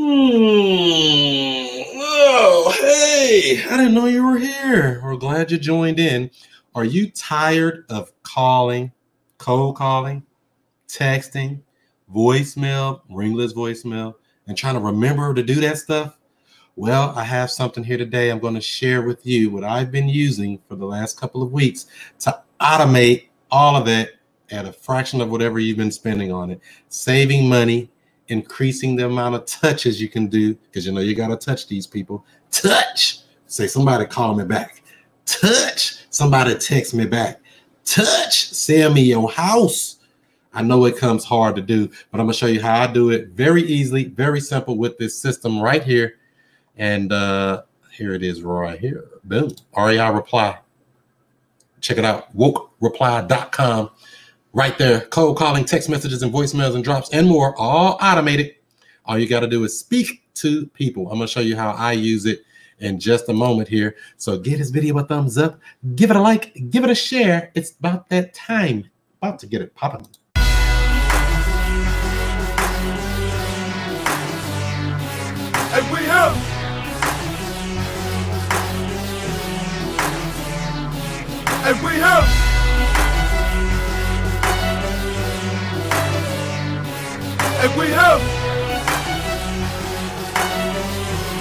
Oh, hey, I didn't know you were here. We're glad you joined in. Are you tired of calling, cold calling, texting, voicemail, ringless voicemail, and trying to remember to do that stuff? Well, I have something here today. I'm going to share with you what I've been using for the last couple of weeks to automate all of that at a fraction of whatever you've been spending on it, saving money increasing the amount of touches you can do because you know you got to touch these people. Touch. Say somebody call me back. Touch. Somebody text me back. Touch. Sell me your house. I know it comes hard to do, but I'm gonna show you how I do it very easily, very simple with this system right here. And uh here it is right here. Boom. REI reply. Check it out. WokeReply.com right there. Cold calling, text messages, and voicemails and drops and more, all automated. All you got to do is speak to people. I'm going to show you how I use it in just a moment here. So give this video a thumbs up, give it a like, give it a share. It's about that time. About to get it popping. And we have and we have And we have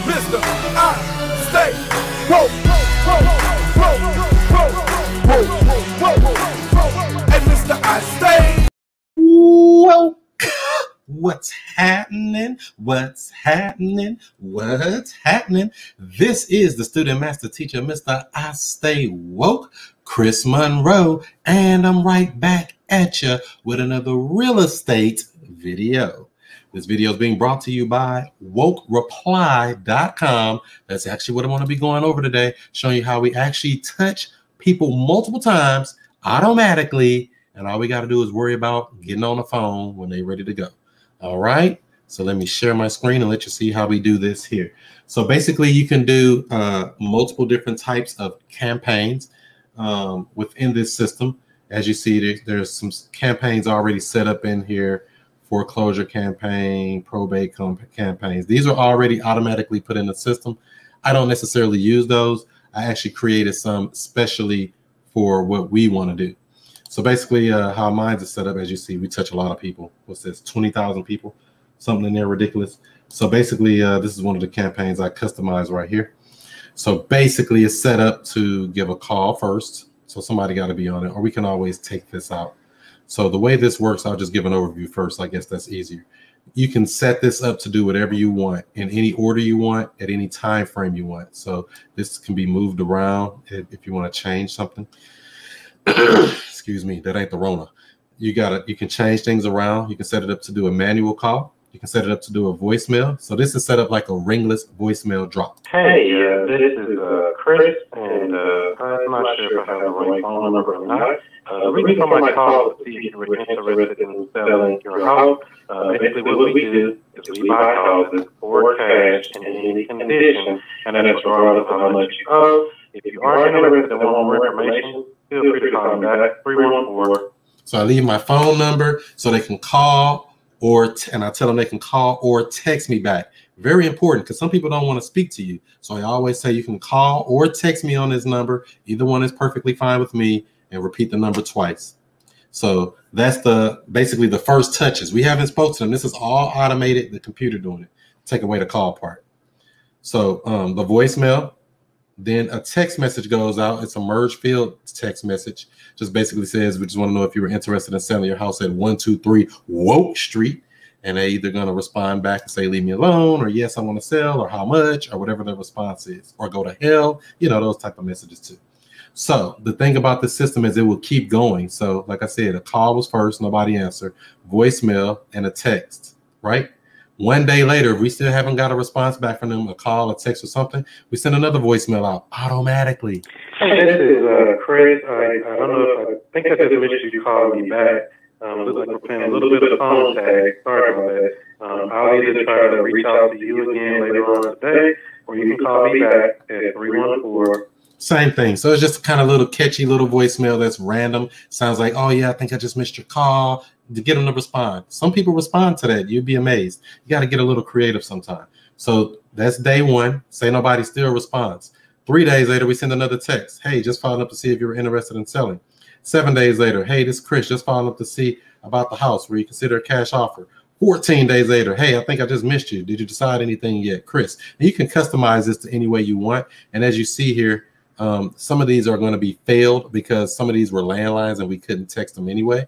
Mr. I stay. Whoa, whoa, whoa, whoa, whoa, whoa, whoa, And Mr. I stay. What's happening? What's happening? What's happening? This is the student master teacher, Mr. I Stay Woke, Chris Monroe, and I'm right back at you with another real estate video. This video is being brought to you by wokereply.com. That's actually what I want to be going over today, showing you how we actually touch people multiple times automatically. And all we got to do is worry about getting on the phone when they're ready to go. All right. So let me share my screen and let you see how we do this here. So basically, you can do uh, multiple different types of campaigns um, within this system. As you see, there's some campaigns already set up in here foreclosure campaign, probate campaigns. These are already automatically put in the system. I don't necessarily use those. I actually created some specially for what we want to do. So basically, uh, how mine is set up, as you see, we touch a lot of people. What's this? Twenty thousand people, something in there ridiculous. So basically, uh, this is one of the campaigns I customized right here. So basically, it's set up to give a call first. So somebody got to be on it, or we can always take this out. So the way this works, I'll just give an overview first. I guess that's easier. You can set this up to do whatever you want in any order you want at any time frame you want. So this can be moved around if you want to change something. Excuse me, that ain't the Rona. You got to you can change things around. You can set it up to do a manual call. You can set it up to do a voicemail. So this is set up like a ringless voicemail drop. Hey, uh, this is uh, Chris, and uh, I'm not sure if I have the right phone number or not. Uh, the reason for my call is to see if you're interested in selling your house. Uh, basically, what we do is we buy houses for cash in any condition, and that's regardless of how much you owe. If you are interested and want more information, feel free to call me back, 314. So I leave my phone number so they can call or and I tell them they can call or text me back. Very important because some people don't want to speak to you. So I always say you can call or text me on this number. Either one is perfectly fine with me and repeat the number twice. So that's the basically the first touches. We haven't spoke to them. This is all automated, the computer doing it. Take away the call part. So um, the voicemail, then a text message goes out. It's a merge field text message. Just basically says, we just want to know if you were interested in selling your house at 123 Woke Street. And they either going to respond back and say, leave me alone, or yes, I want to sell, or how much, or whatever the response is, or go to hell, you know, those type of messages too. So the thing about the system is it will keep going. So like I said, a call was first, nobody answered, voicemail and a text, right? One day later, if we still haven't got a response back from them, a call, a text, or something, we send another voicemail out automatically. Hey, this is uh, Chris. I, I don't know if I think I just missed you calling me back. Um, looks like we're playing a little bit of phone tag. Sorry about that. Um, I'll either try to reach out to you again later on today, or you can call me back at 314 same thing. So it's just kind of little catchy little voicemail that's random. Sounds like, oh yeah, I think I just missed your call. To get them to respond. Some people respond to that. You'd be amazed. You got to get a little creative sometime. So that's day one. Say nobody still responds. Three days later, we send another text. Hey, just following up to see if you were interested in selling. Seven days later, hey, this is Chris, just following up to see about the house where you consider a cash offer. 14 days later, hey, I think I just missed you. Did you decide anything yet, Chris? You can customize this to any way you want. And as you see here, um, some of these are going to be failed because some of these were landlines and we couldn't text them anyway.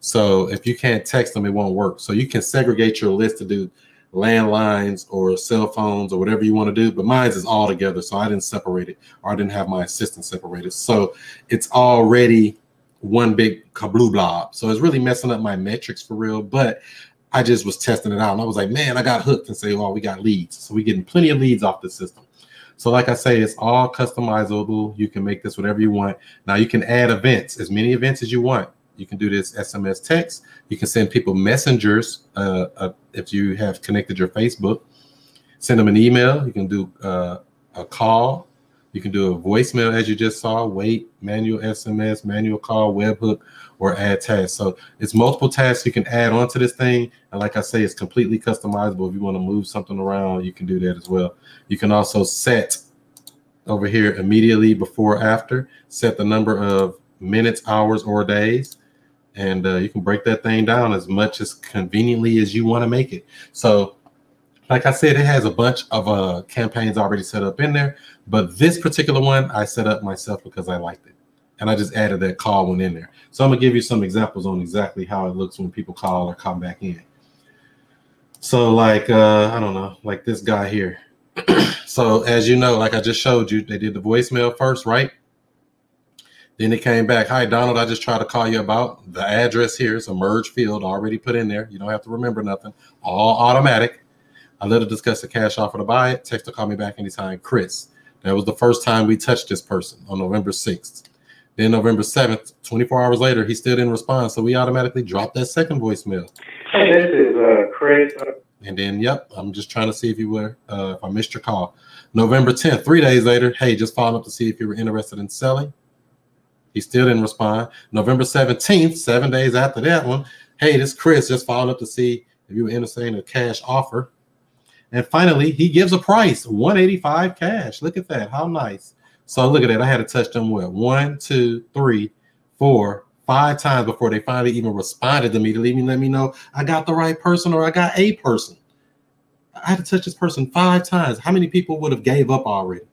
So if you can't text them, it won't work. So you can segregate your list to do landlines or cell phones or whatever you want to do. But mine's is all together. So I didn't separate it or I didn't have my assistant separated. So it's already one big kabloo blob. So it's really messing up my metrics for real. But I just was testing it out and I was like, man, I got hooked and say, oh, we got leads. So we're getting plenty of leads off the system. So, like I say, it's all customizable. You can make this whatever you want. Now, you can add events, as many events as you want. You can do this SMS text. You can send people messengers uh, uh, if you have connected your Facebook. Send them an email. You can do uh, a call. You can do a voicemail, as you just saw, wait, manual SMS, manual call, webhook, or add tasks. So it's multiple tasks you can add onto this thing. And like I say, it's completely customizable. If you want to move something around, you can do that as well. You can also set over here immediately before after, set the number of minutes, hours, or days. And uh, you can break that thing down as much as conveniently as you want to make it. So like I said, it has a bunch of uh, campaigns already set up in there, but this particular one I set up myself because I liked it. And I just added that call one in there. So I'm gonna give you some examples on exactly how it looks when people call or come back in. So like, uh, I don't know, like this guy here. so as you know, like I just showed you, they did the voicemail first, right? Then it came back. Hi, Donald. I just tried to call you about the address here. It's a merge field already put in there. You don't have to remember nothing. All automatic. I let her discuss the cash offer to buy it. Text or call me back anytime. Chris. That was the first time we touched this person on November 6th. Then November 7th, 24 hours later, he still didn't respond. So we automatically dropped that second voicemail. Hey, this is uh, Chris. And then, yep, I'm just trying to see if you were, uh, if I missed your call. November 10th, three days later, hey, just following up to see if you were interested in selling. He still didn't respond. November 17th, seven days after that one, hey, this Chris just followed up to see if you were interested in a cash offer. And finally, he gives a price 185 cash. Look at that. How nice. So look at that. I had to touch them what one, two, three, four, five times before they finally even responded to me to leave me let me know I got the right person or I got a person. I had to touch this person five times. How many people would have gave up already?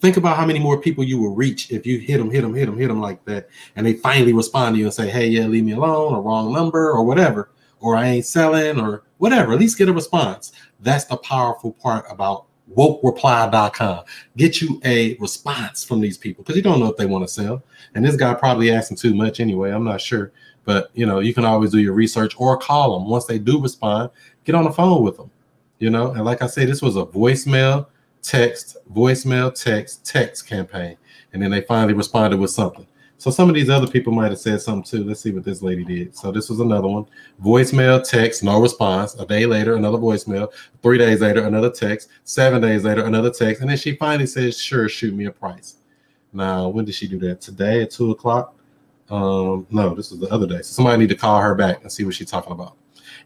Think about how many more people you will reach if you hit them, hit them, hit them, hit them like that, and they finally respond to you and say, "Hey, yeah, leave me alone," or "Wrong number," or whatever, or "I ain't selling," or whatever. At least get a response. That's the powerful part about wokereply.com. Get you a response from these people because you don't know if they want to sell. And this guy probably asking too much anyway. I'm not sure. But you know, you can always do your research or call them. Once they do respond, get on the phone with them. You know, and like I say, this was a voicemail, text, voicemail, text, text campaign. And then they finally responded with something. So some of these other people might have said something too. Let's see what this lady did. So this was another one. Voicemail, text, no response. A day later, another voicemail. Three days later, another text. Seven days later, another text. And then she finally says, sure, shoot me a price. Now, when did she do that? Today at two o'clock? Um, no, this was the other day. So somebody need to call her back and see what she's talking about.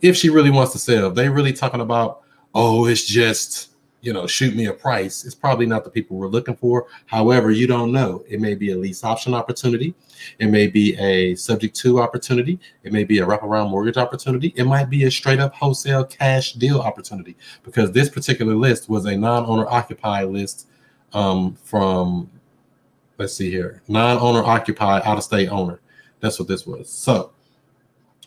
If she really wants to sell, they really talking about, oh, it's just you know, shoot me a price, it's probably not the people we're looking for. However, you don't know. It may be a lease option opportunity. It may be a subject to opportunity. It may be a wraparound mortgage opportunity. It might be a straight up wholesale cash deal opportunity because this particular list was a non owner occupied list um, from, let's see here, non owner occupied out of state owner. That's what this was. So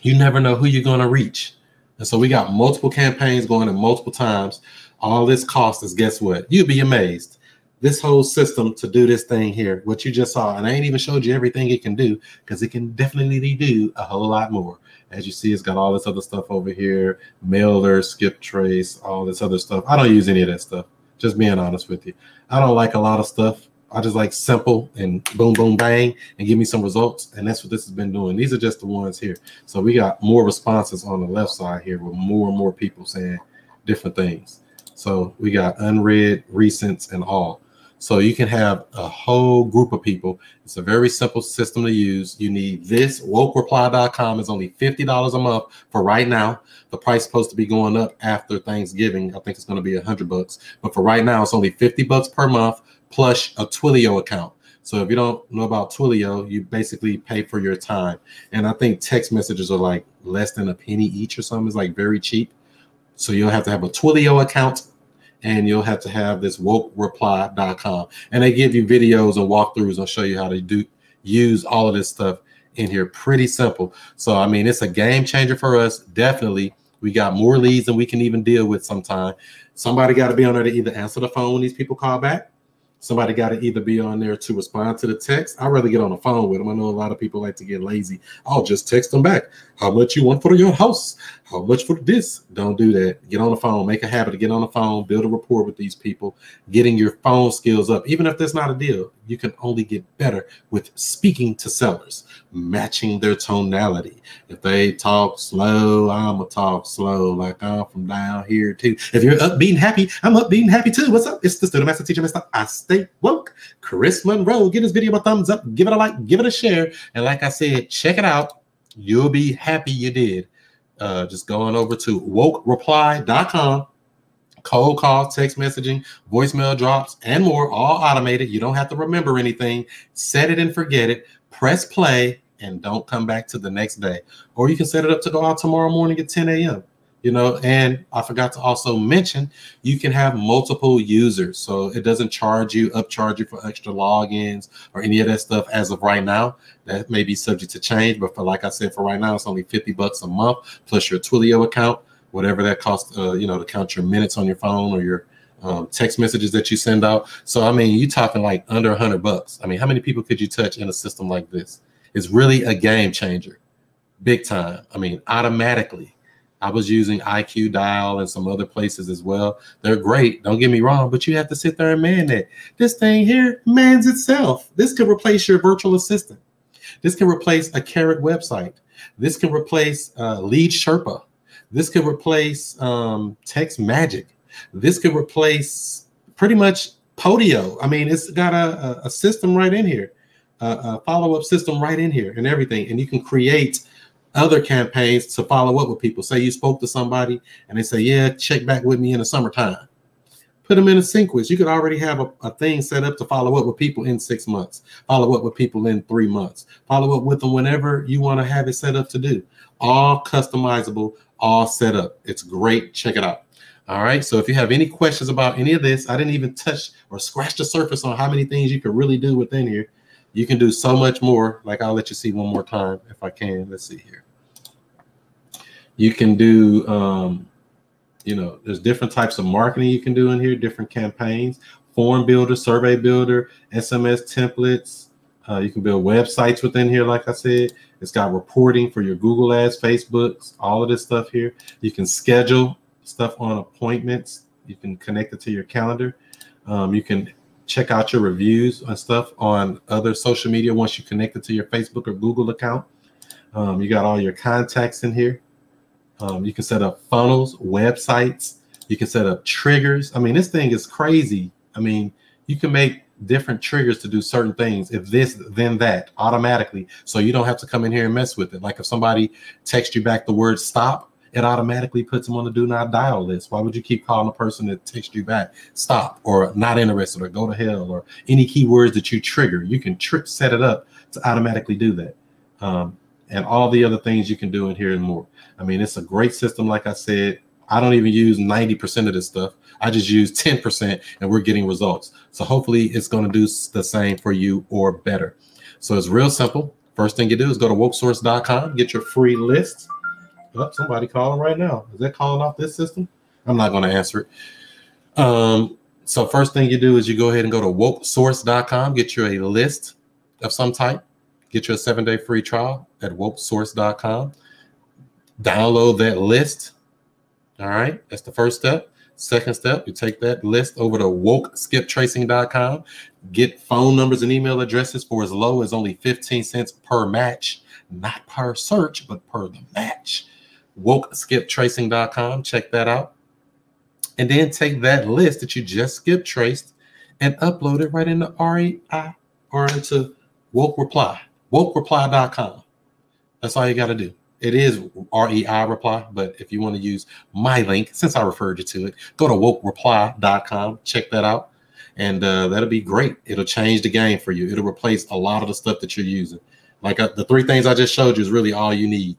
you never know who you're going to reach. And so we got multiple campaigns going at multiple times all this cost is guess what? You'd be amazed. This whole system to do this thing here, what you just saw, and I ain't even showed you everything it can do because it can definitely do a whole lot more. As you see, it's got all this other stuff over here, mailer, skip trace, all this other stuff. I don't use any of that stuff. Just being honest with you, I don't like a lot of stuff. I just like simple and boom, boom, bang, and give me some results. And that's what this has been doing. These are just the ones here. So we got more responses on the left side here with more and more people saying different things. So we got unread, recents, and all. So you can have a whole group of people. It's a very simple system to use. You need this. WokeReply.com is only $50 a month for right now. The price is supposed to be going up after Thanksgiving. I think it's going to be a hundred bucks. But for right now, it's only 50 bucks per month plus a Twilio account. So if you don't know about Twilio, you basically pay for your time. And I think text messages are like less than a penny each or something. It's like very cheap. So you'll have to have a Twilio account and you'll have to have this wokereply.com. And they give you videos and walkthroughs and show you how to do use all of this stuff in here. Pretty simple. So I mean, it's a game changer for us. Definitely. We got more leads than we can even deal with sometime. Somebody got to be on there to either answer the phone when these people call back somebody got to either be on there to respond to the text. I'd rather get on the phone with them. I know a lot of people like to get lazy. I'll just text them back. How much you want for your house? How much for this? Don't do that. Get on the phone. Make a habit to get on the phone. Build a rapport with these people. Getting your phone skills up, even if that's not a deal, you can only get better with speaking to sellers, matching their tonality. If they talk slow, I'm gonna talk slow, like I'm from down here too. If you're upbeat and happy, I'm upbeat and happy too. What's up? It's the student master teacher, Mr. I stay woke. Chris Monroe. Give this video a thumbs up, give it a like, give it a share, and like I said, check it out. You'll be happy you did. Uh, just going over to wokereply.com. Cold calls, text messaging, voicemail drops, and more, all automated. You don't have to remember anything. Set it and forget it. Press play and don't come back to the next day. Or you can set it up to go out tomorrow morning at 10 a.m you know and i forgot to also mention you can have multiple users. So it doesn't charge you upcharge you for extra logins or any of that stuff as of right now. That may be subject to change but for like i said for right now it's only 50 bucks a month plus your twilio account whatever that costs uh, you know to count your minutes on your phone or your um, text messages that you send out. So i mean you're talking like under 100 bucks. I mean how many people could you touch in a system like this? It's really a game changer. Big time. I mean automatically I was using IQ Dial and some other places as well. They're great, don't get me wrong, but you have to sit there and man that. This thing here mans itself. This could replace your virtual assistant. This can replace a Carrot website. This can replace uh, Lead Sherpa. This could replace um, Text Magic. This could replace pretty much Podio. I mean, it's got a, a system right in here, a, a follow up system right in here, and everything. And you can create other campaigns to follow up with people. Say you spoke to somebody and they say, Yeah, check back with me in the summertime. Put them in a sequence. You could already have a, a thing set up to follow up with people in six months, follow up with people in three months, follow up with them whenever you want to have it set up to do. All customizable, all set up. It's great. Check it out. All right. So if you have any questions about any of this, I didn't even touch or scratch the surface on how many things you could really do within here. You can do so much more. Like I'll let you see one more time if I can. Let's see here. You can do, um, you know, there's different types of marketing you can do in here, different campaigns, form builder, survey builder, SMS templates. Uh, you can build websites within here, like I said. It's got reporting for your Google Ads, Facebooks, all of this stuff here. You can schedule stuff on appointments. You can connect it to your calendar. Um, you can check out your reviews and stuff on other social media once you connect it to your Facebook or Google account. Um, you got all your contacts in here. Um, you can set up funnels, websites. You can set up triggers. I mean, this thing is crazy. I mean, you can make different triggers to do certain things. If this, then that automatically. So you don't have to come in here and mess with it. Like if somebody texts you back the word stop, it automatically puts them on the do not dial list. Why would you keep calling a person that texts you back stop or not interested or go to hell or any keywords that you trigger? You can tr- set it up to automatically do that. Um, and all the other things you can do in here and more. I mean, it's a great system. Like I said, I don't even use 90% of this stuff. I just use 10% and we're getting results. So hopefully it's going to do the same for you or better. So it's real simple. First thing you do is go to wokesource.com, get your free list. Oh, somebody calling right now. Is that calling off this system? I'm not going to answer it. Um, so first thing you do is you go ahead and go to wokesource.com, get you a list of some type, get you a seven day free trial at wokesource.com download that list. All right, that's the first step. Second step, you take that list over to wokeskiptracing.com, get phone numbers and email addresses for as low as only 15 cents per match, not per search, but per the match. Wokeskiptracing.com, check that out. And then take that list that you just skip traced and upload it right into REI or into Woke Reply, wokereply.com. That's all you got to do. It is REI reply, but if you want to use my link, since I referred you to it, go to wokereply.com, check that out, and uh, that'll be great. It'll change the game for you. It'll replace a lot of the stuff that you're using. Like uh, the three things I just showed you is really all you need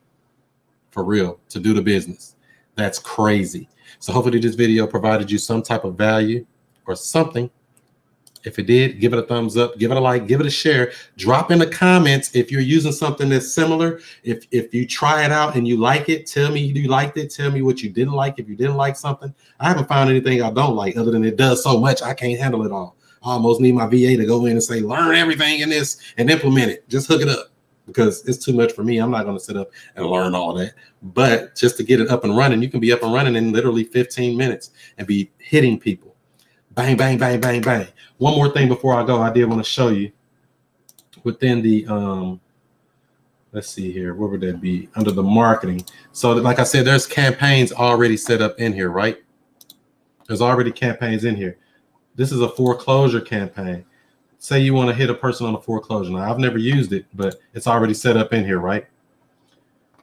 for real to do the business. That's crazy. So hopefully this video provided you some type of value or something. If it did, give it a thumbs up, give it a like, give it a share. Drop in the comments if you're using something that's similar. If if you try it out and you like it, tell me you liked it. Tell me what you didn't like. If you didn't like something, I haven't found anything I don't like other than it does so much I can't handle it all. I almost need my VA to go in and say, learn everything in this and implement it. Just hook it up because it's too much for me. I'm not going to sit up and learn all that. But just to get it up and running, you can be up and running in literally 15 minutes and be hitting people. Bang, bang, bang, bang, bang. One more thing before I go, I did want to show you within the um let's see here, where would that be? Under the marketing. So like I said, there's campaigns already set up in here, right? There's already campaigns in here. This is a foreclosure campaign say you want to hit a person on a foreclosure. Now, I've never used it, but it's already set up in here, right?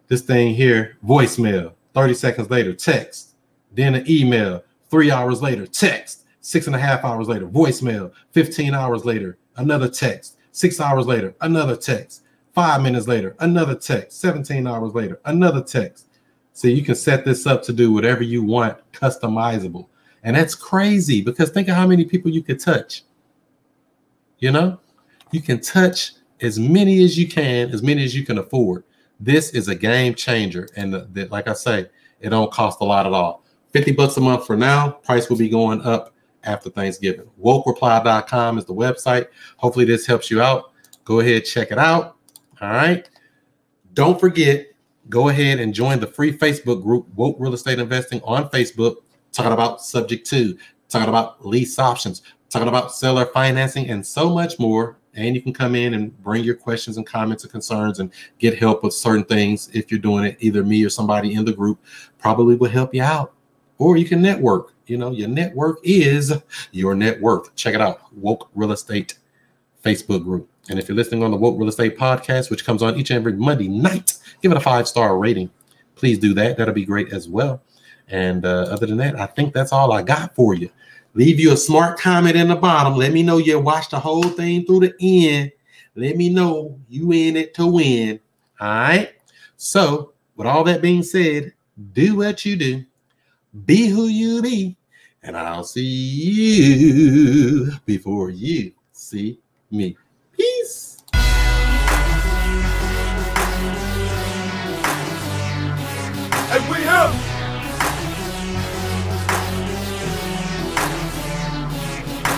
This thing here, voicemail, 30 seconds later, text, then an email, three hours later, text, six and a half hours later, voicemail, 15 hours later, another text, six hours later, another text, five minutes later, another text, 17 hours later, another text. So you can set this up to do whatever you want, customizable. And that's crazy because think of how many people you could touch. You know, you can touch as many as you can, as many as you can afford. This is a game changer. And the, the, like I say, it don't cost a lot at all. 50 bucks a month for now. Price will be going up after Thanksgiving. WokeReply.com is the website. Hopefully this helps you out. Go ahead, check it out. All right. Don't forget, go ahead and join the free Facebook group, Woke Real Estate Investing on Facebook, talking about subject to, talking about lease options, talking about seller financing and so much more. And you can come in and bring your questions and comments and concerns and get help with certain things if you're doing it. Either me or somebody in the group probably will help you out. Or you can network. You know, your network is your net worth. Check it out. Woke Real Estate Facebook group. And if you're listening on the Woke Real Estate podcast, which comes on each and every Monday night, give it a five star rating. Please do that. That'll be great as well. And uh, other than that, I think that's all I got for you. Leave you a smart comment in the bottom. Let me know you watched the whole thing through the end. Let me know you in it to win. All right. So, with all that being said, do what you do, be who you be, and I'll see you before you see me. Peace. And we have.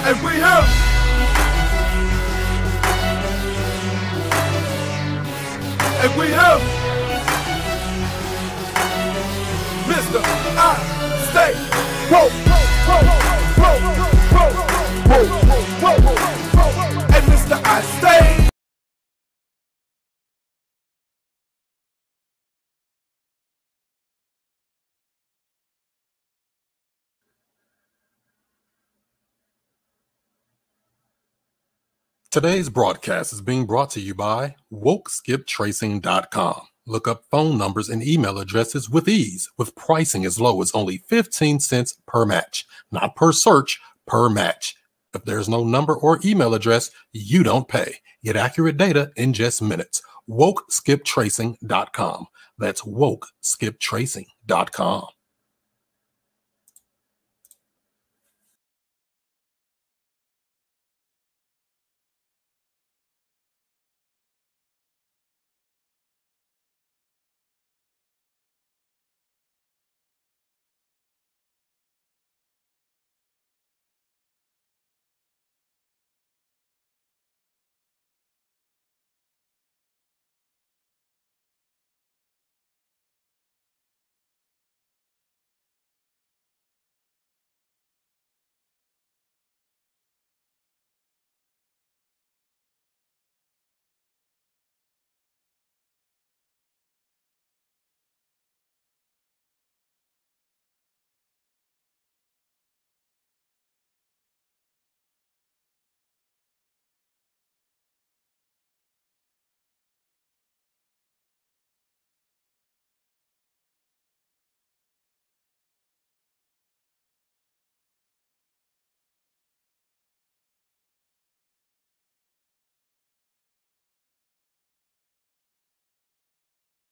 And we have. And we have. Mr. I Mr. I. Today's broadcast is being brought to you by WokeSkipTracing.com. Look up phone numbers and email addresses with ease, with pricing as low as only 15 cents per match, not per search, per match. If there's no number or email address, you don't pay. Get accurate data in just minutes. WokeSkipTracing.com. That's WokeSkipTracing.com.